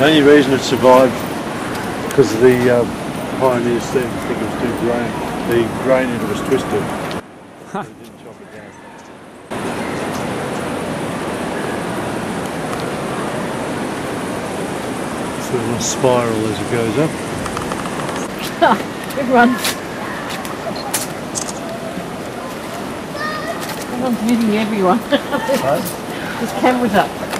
The only reason it survived because the uh, pioneers thing. I think it was too grain. The grain in it was twisted. Didn't chop it down. It will spiral as it goes up. Everyone. Everyone's meeting everyone. There's cameras up.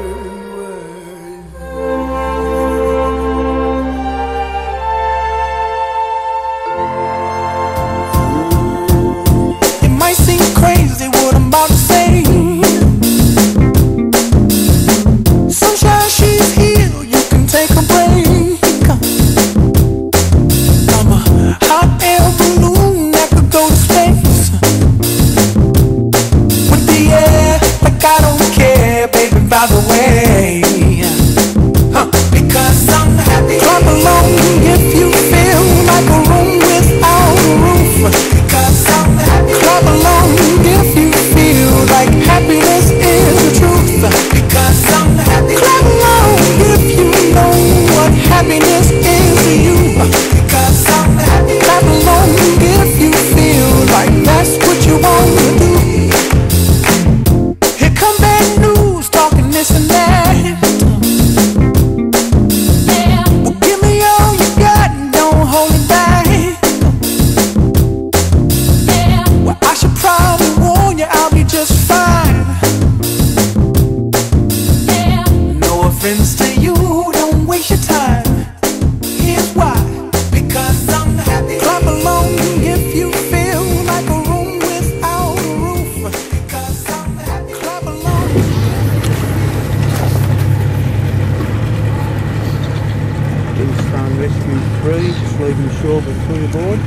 leaving shore but clear board.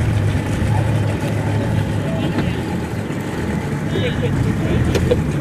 Thank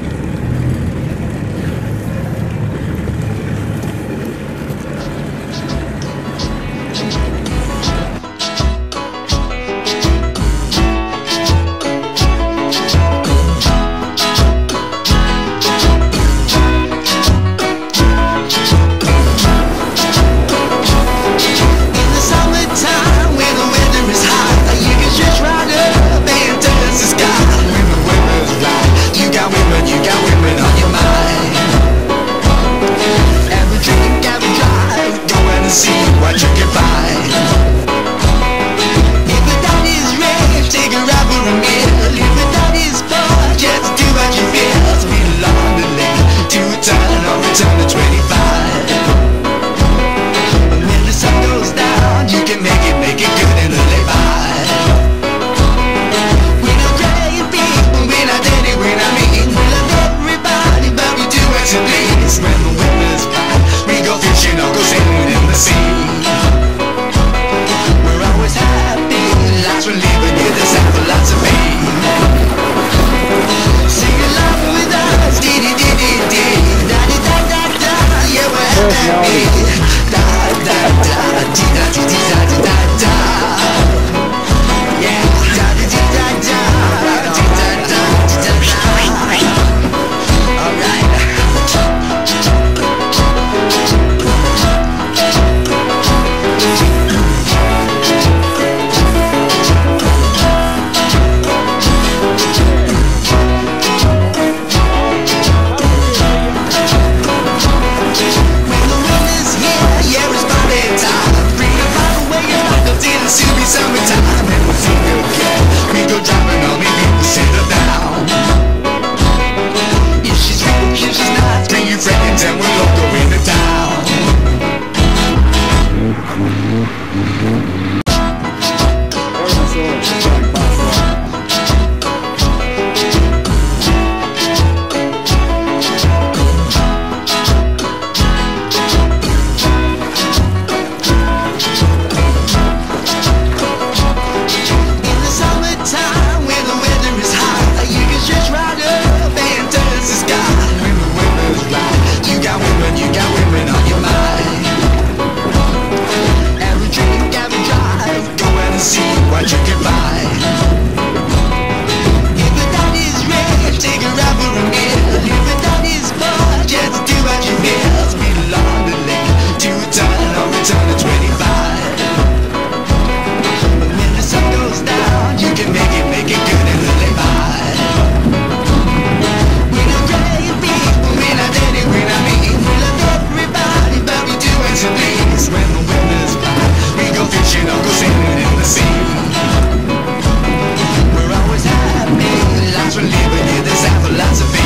Afterlife and living in this afterlife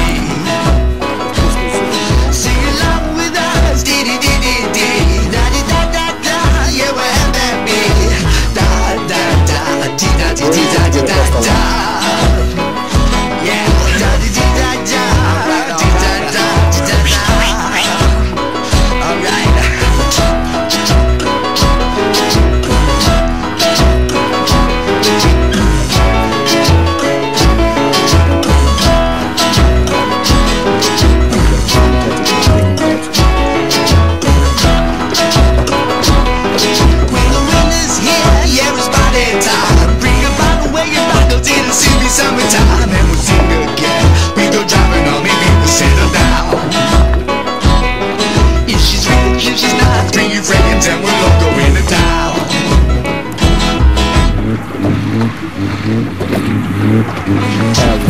Have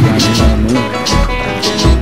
a